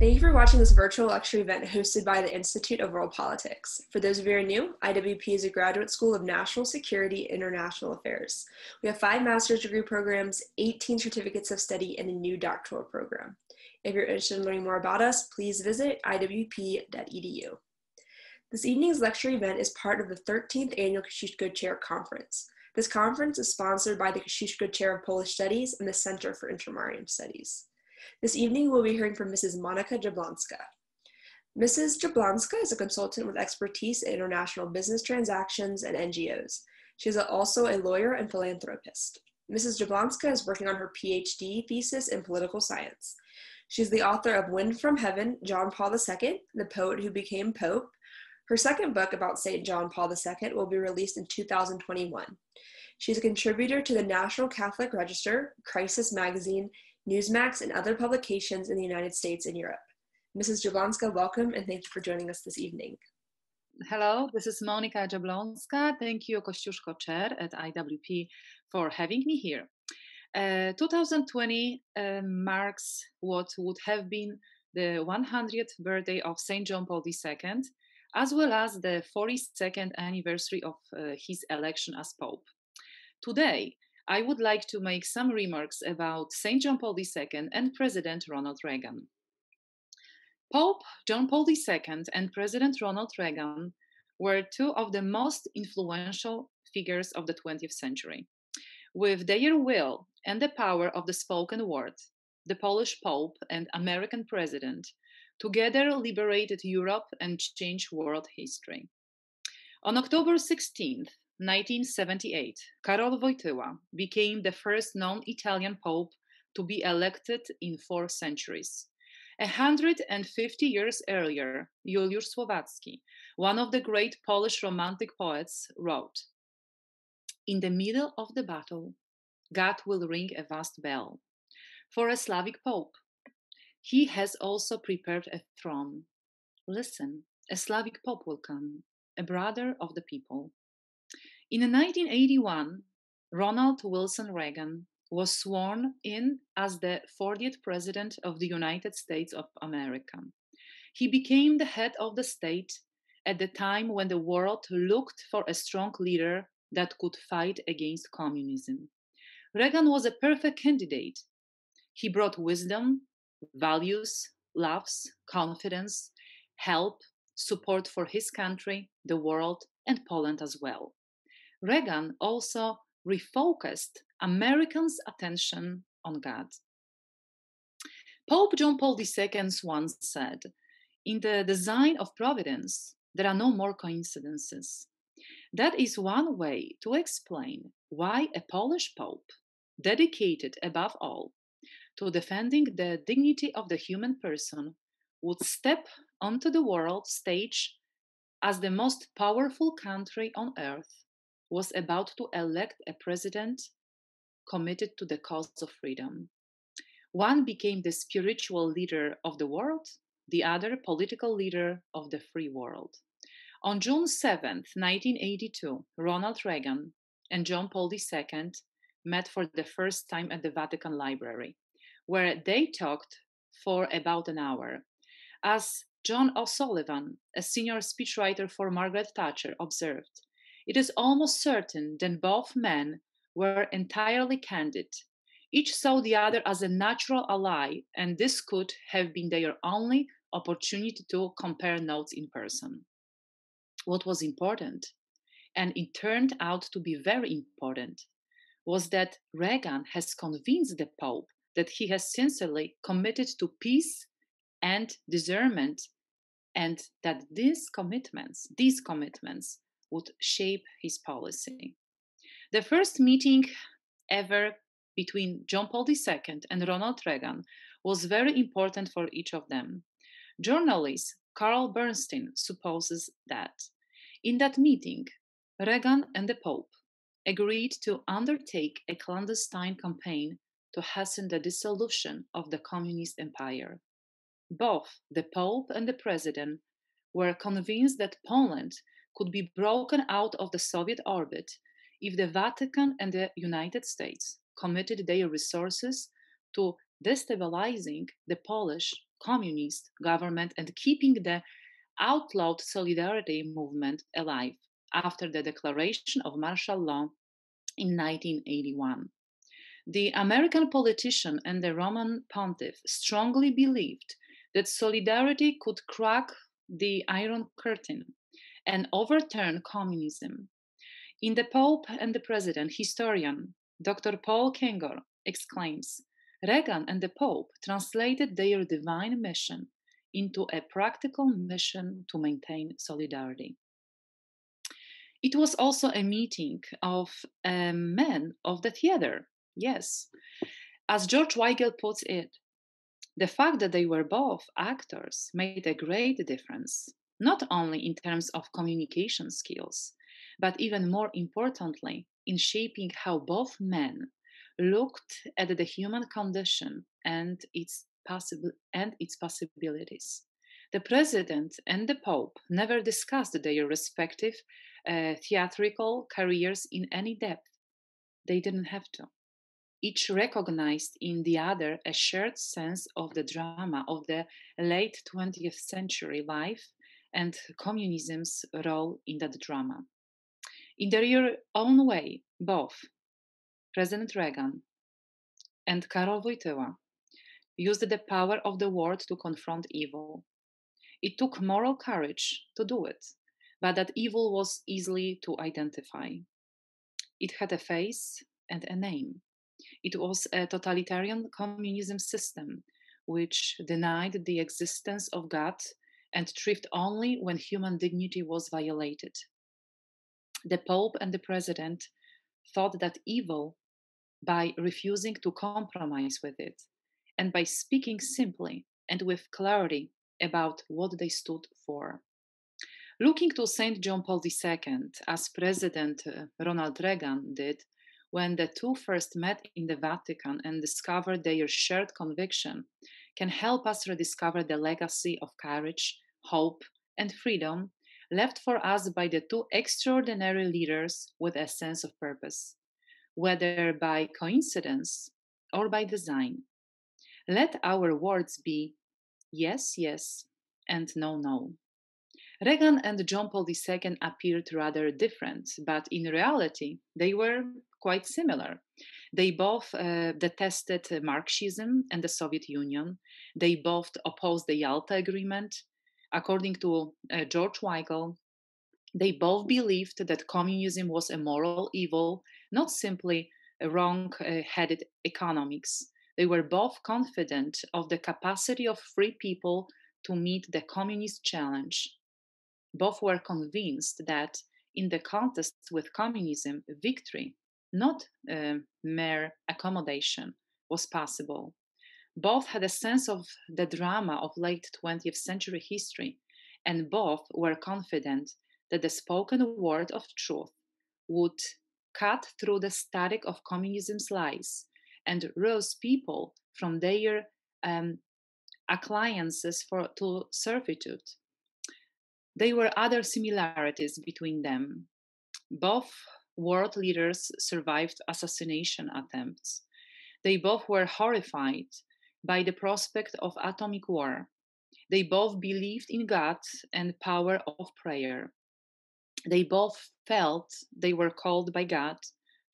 Thank you for watching this virtual lecture event hosted by the Institute of World Politics. For those of you who are new, IWP is a graduate school of national security and international affairs. We have five master's degree programs, 18 certificates of study, and a new doctoral program. If you're interested in learning more about us, please visit iwp.edu. This evening's lecture event is part of the 13th Annual Kosciuszko Chair Conference. This conference is sponsored by the Kosciuszko Chair of Polish Studies and the Center for Intermarium Studies. This evening, we'll be hearing from Mrs. Monika Jablonska. Mrs. Jablonska is a consultant with expertise in international business transactions and NGOs. She is also a lawyer and philanthropist. Mrs. Jablonska is working on her PhD thesis in political science. She's the author of Wind from Heaven, John Paul II, the poet who became Pope. Her second book about St. John Paul II will be released in 2021. She's a contributor to the National Catholic Register, Crisis Magazine, Newsmax, and other publications in the United States and Europe. Mrs. Jablonska, welcome and thank you for joining us this evening. Hello, this is Monika Jablonska. Thank you, Kościuszko Chair at IWP, for having me here. Uh, 2020 uh, marks what would have been the 100th birthday of St. John Paul II, as well as the 42nd anniversary of uh, his election as Pope. Today, I would like to make some remarks about St. John Paul II and President Ronald Reagan. Pope John Paul II and President Ronald Reagan were two of the most influential figures of the 20th century. With their will and the power of the spoken word, the Polish Pope and American President together liberated Europe and changed world history. On October 16, 1978, Karol Wojtyła became the first non Italian pope to be elected in four centuries. A 150 years earlier, Juliusz Słowacki, one of the great Polish Romantic poets, wrote In the middle of the battle, God will ring a vast bell for a Slavic pope. He has also prepared a throne. Listen, a Slavic pope will come, a brother of the people. In 1981, Ronald Wilson Reagan was sworn in as the 40th President of the United States of America. He became the head of the state at the time when the world looked for a strong leader that could fight against communism. Reagan was a perfect candidate. He brought wisdom, values, loves, confidence, help, support for his country, the world, and Poland as well. Reagan also refocused Americans' attention on God. Pope John Paul II once said, In the design of providence, there are no more coincidences. That is one way to explain why a Polish pope, dedicated above all to defending the dignity of the human person, would step onto the world stage as the most powerful country on earth was about to elect a president committed to the cause of freedom. One became the spiritual leader of the world, the other political leader of the free world. On June 7, 1982, Ronald Reagan and John Paul II met for the first time at the Vatican Library, where they talked for about an hour. As John O'Sullivan, a senior speechwriter for Margaret Thatcher, observed, it is almost certain that both men were entirely candid. Each saw the other as a natural ally, and this could have been their only opportunity to compare notes in person. What was important, and it turned out to be very important, was that Reagan has convinced the Pope that he has sincerely committed to peace and discernment, and that these commitments, these commitments, would shape his policy. The first meeting ever between John Paul II and Ronald Reagan was very important for each of them. Journalist Carl Bernstein supposes that in that meeting, Reagan and the Pope agreed to undertake a clandestine campaign to hasten the dissolution of the communist empire. Both the Pope and the President were convinced that Poland could be broken out of the Soviet orbit if the Vatican and the United States committed their resources to destabilizing the Polish communist government and keeping the outlawed solidarity movement alive after the declaration of martial law in 1981. The American politician and the Roman pontiff strongly believed that solidarity could crack the Iron Curtain and overturn communism. In The Pope and the President, historian Dr. Paul Kengor exclaims Reagan and the Pope translated their divine mission into a practical mission to maintain solidarity. It was also a meeting of men of the theater, yes. As George Weigel puts it, the fact that they were both actors made a great difference, not only in terms of communication skills, but even more importantly, in shaping how both men looked at the human condition and its, possible, and its possibilities. The president and the pope never discussed their respective uh, theatrical careers in any depth. They didn't have to. Each recognized in the other a shared sense of the drama of the late 20th century life and communism's role in that drama. In their own way, both President Reagan and Karol Wojtyła used the power of the word to confront evil. It took moral courage to do it, but that evil was easily to identify. It had a face and a name. It was a totalitarian communism system which denied the existence of God and thrived only when human dignity was violated. The Pope and the President thought that evil by refusing to compromise with it and by speaking simply and with clarity about what they stood for. Looking to St. John Paul II, as President uh, Ronald Reagan did when the two first met in the Vatican and discovered their shared conviction, can help us rediscover the legacy of courage, hope, and freedom left for us by the two extraordinary leaders with a sense of purpose whether by coincidence or by design. Let our words be yes, yes, and no, no. Reagan and John Paul II appeared rather different, but in reality, they were quite similar. They both uh, detested Marxism and the Soviet Union. They both opposed the Yalta Agreement. According to uh, George Weigel, they both believed that communism was a moral evil not simply wrong headed economics. They were both confident of the capacity of free people to meet the communist challenge. Both were convinced that in the contest with communism, victory, not uh, mere accommodation, was possible. Both had a sense of the drama of late 20th century history, and both were confident that the spoken word of truth would cut through the static of communism's lies and rouse people from their um, alliances for, to servitude. There were other similarities between them. Both world leaders survived assassination attempts. They both were horrified by the prospect of atomic war. They both believed in God and power of prayer they both felt they were called by God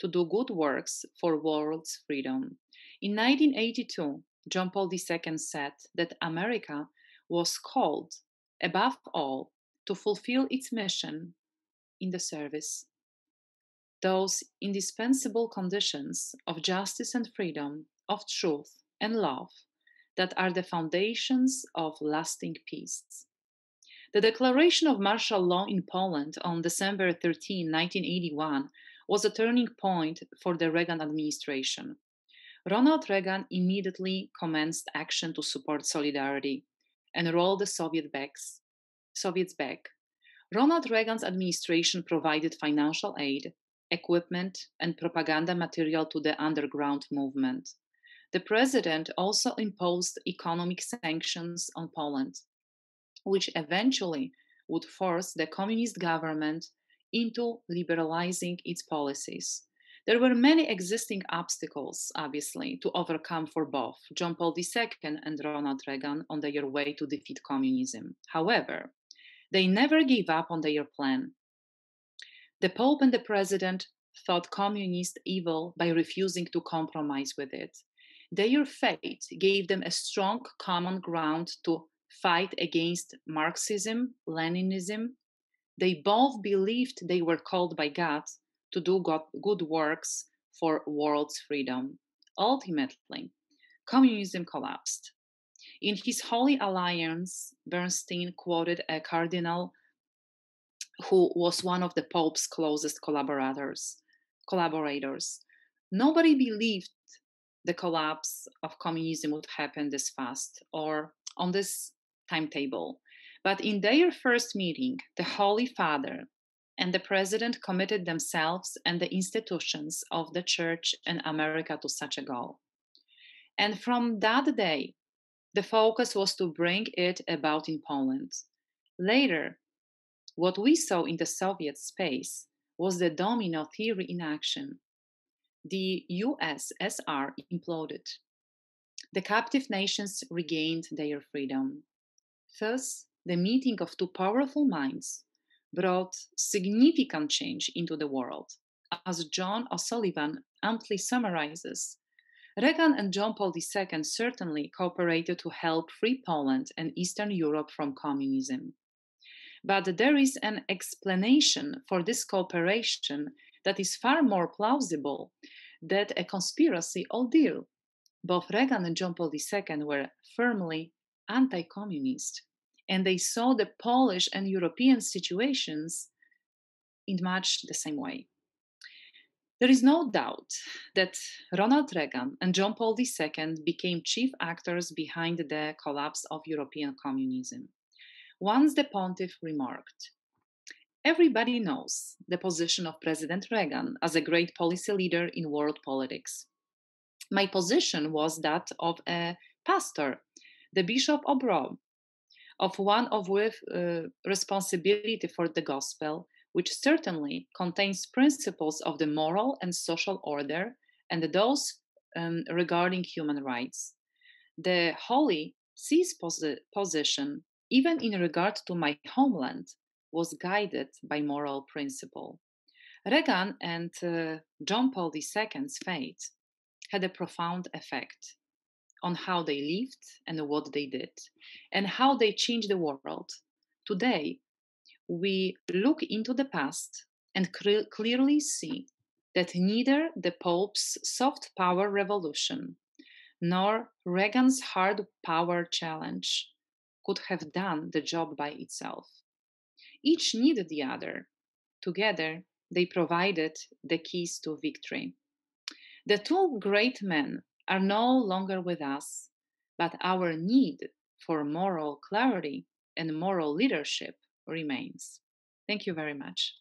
to do good works for world's freedom. In 1982, John Paul II said that America was called, above all, to fulfill its mission in the service. Those indispensable conditions of justice and freedom, of truth and love, that are the foundations of lasting peace. The declaration of martial law in Poland on December 13, 1981, was a turning point for the Reagan administration. Ronald Reagan immediately commenced action to support solidarity and roll the Soviet backs, Soviets back. Ronald Reagan's administration provided financial aid, equipment, and propaganda material to the underground movement. The president also imposed economic sanctions on Poland which eventually would force the communist government into liberalizing its policies. There were many existing obstacles, obviously, to overcome for both John Paul II and Ronald Reagan on their way to defeat communism. However, they never gave up on their plan. The Pope and the President thought communist evil by refusing to compromise with it. Their fate gave them a strong common ground to fight against Marxism, Leninism. They both believed they were called by God to do good works for world's freedom. Ultimately, communism collapsed. In his Holy Alliance, Bernstein quoted a cardinal who was one of the Pope's closest collaborators. Collaborators. Nobody believed the collapse of communism would happen this fast or on this timetable. But in their first meeting, the Holy Father and the President committed themselves and the institutions of the Church and America to such a goal. And from that day, the focus was to bring it about in Poland. Later, what we saw in the Soviet space was the domino theory in action. The USSR imploded. The captive nations regained their freedom. Thus, the meeting of two powerful minds brought significant change into the world. As John O'Sullivan amply summarizes, Reagan and John Paul II certainly cooperated to help free Poland and Eastern Europe from communism. But there is an explanation for this cooperation that is far more plausible than a conspiracy or deal. Both Reagan and John Paul II were firmly anti communist, and they saw the Polish and European situations in much the same way. There is no doubt that Ronald Reagan and John Paul II became chief actors behind the collapse of European communism. Once the pontiff remarked, Everybody knows the position of President Reagan as a great policy leader in world politics. My position was that of a pastor, the Bishop of Rome, of one of with uh, responsibility for the gospel which certainly contains principles of the moral and social order and those um, regarding human rights. The Holy See's posi- position, even in regard to my homeland, was guided by moral principle. Reagan and uh, John Paul II's fate had a profound effect on how they lived and what they did, and how they changed the world. Today, we look into the past and cre- clearly see that neither the Pope's soft power revolution nor Reagan's hard power challenge could have done the job by itself. Each needed the other. Together, they provided the keys to victory. The two great men are no longer with us, but our need for moral clarity and moral leadership remains. Thank you very much.